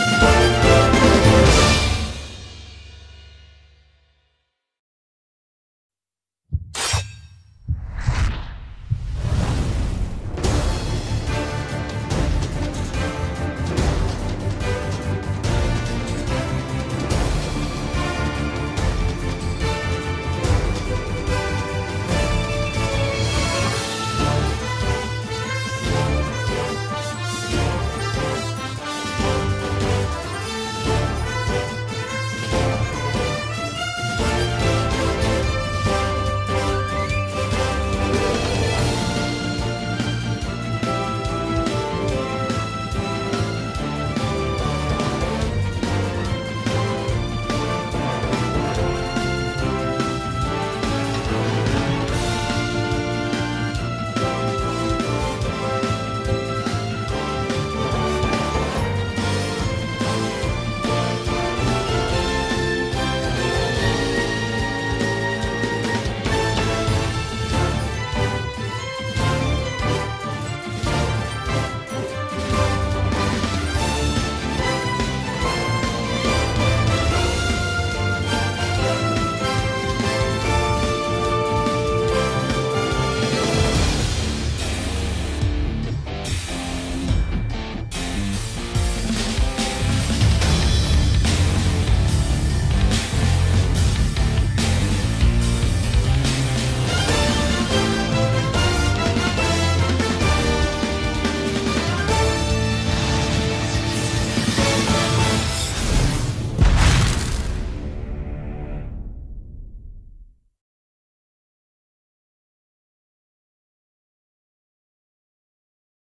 Bye.